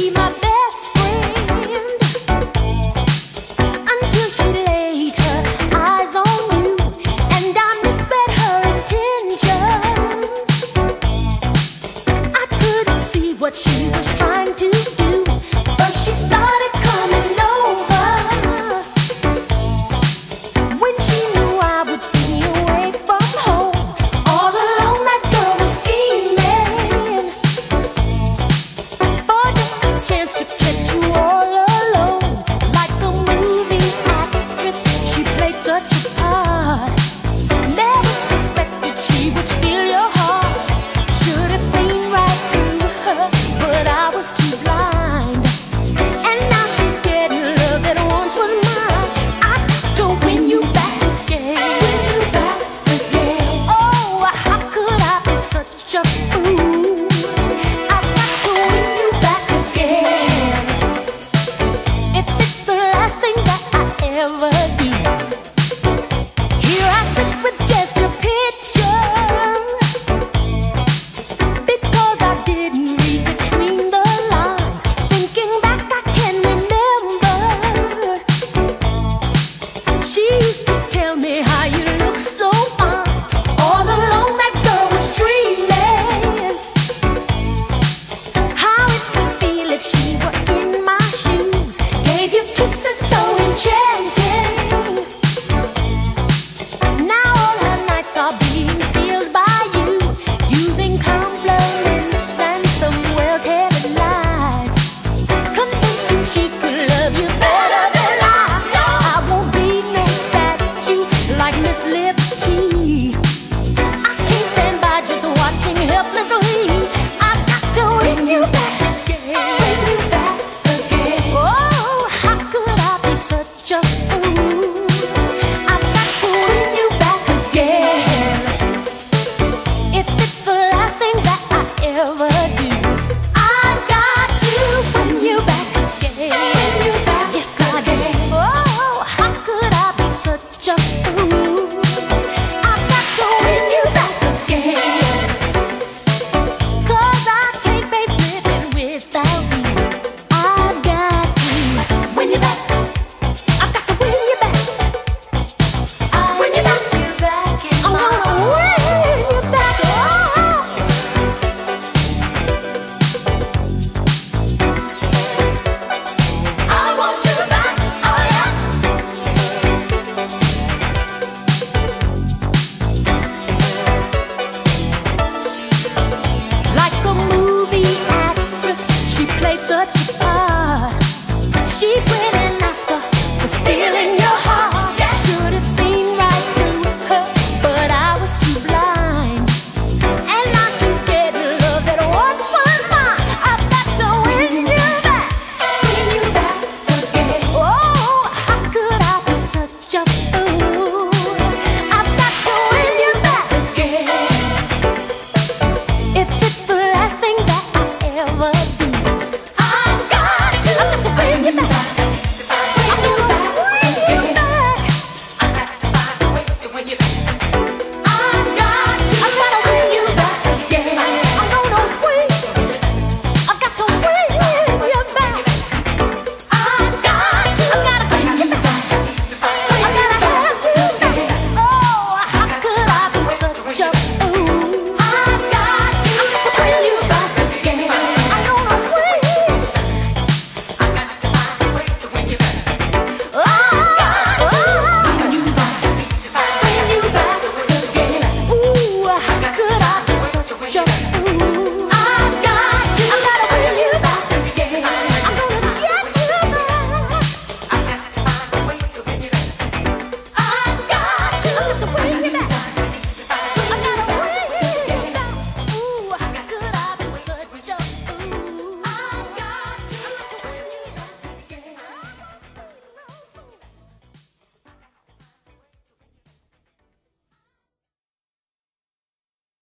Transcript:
my best.